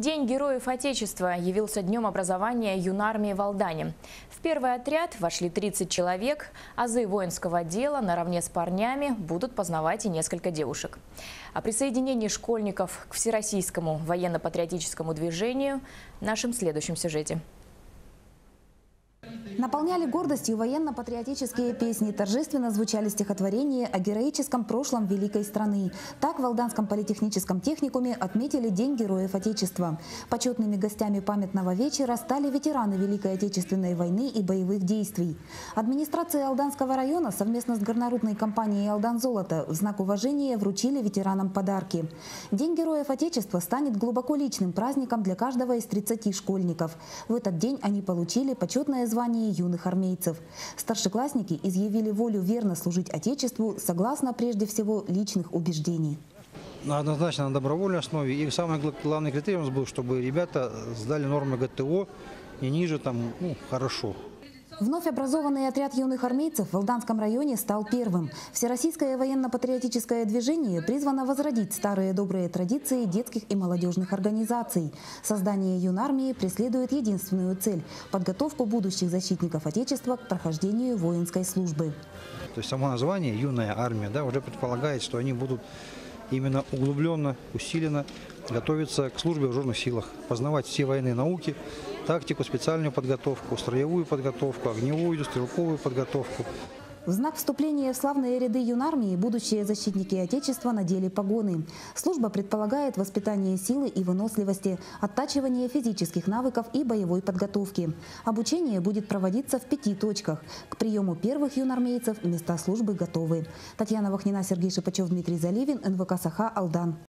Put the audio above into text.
День Героев Отечества явился днем образования юнармии в Алдане. В первый отряд вошли 30 человек. Азы воинского дела наравне с парнями будут познавать и несколько девушек. О присоединении школьников к всероссийскому военно-патриотическому движению в нашем следующем сюжете. Наполняли гордостью военно-патриотические песни, торжественно звучали стихотворения о героическом прошлом великой страны. Так в Алданском политехническом техникуме отметили День Героев Отечества. Почетными гостями памятного вечера стали ветераны Великой Отечественной войны и боевых действий. Администрация Алданского района совместно с горнорудной компанией «Алдан Золото» в знак уважения вручили ветеранам подарки. День Героев Отечества станет глубоко личным праздником для каждого из 30 школьников. В этот день они получили почетное звание юных армейцев. Старшеклассники изъявили волю верно служить Отечеству согласно прежде всего личных убеждений. Однозначно на добровольной основе. И самый гла- главный критерий у нас был, чтобы ребята сдали нормы ГТО не ниже там, ну, хорошо. Вновь образованный отряд юных армейцев в Алданском районе стал первым. Всероссийское военно-патриотическое движение призвано возродить старые добрые традиции детских и молодежных организаций. Создание юнармии преследует единственную цель – подготовку будущих защитников Отечества к прохождению воинской службы. То есть само название «Юная армия» да, уже предполагает, что они будут именно углубленно, усиленно готовиться к службе в вооруженных силах, познавать все военные науки, тактику, специальную подготовку, строевую подготовку, огневую, стрелковую подготовку. В знак вступления в славные ряды юнармии будущие защитники Отечества надели погоны. Служба предполагает воспитание силы и выносливости, оттачивание физических навыков и боевой подготовки. Обучение будет проводиться в пяти точках. К приему первых юнармейцев места службы готовы. Татьяна Вахнина, Сергей Шипачев, Дмитрий Заливин, НВК «Саха», Алдан.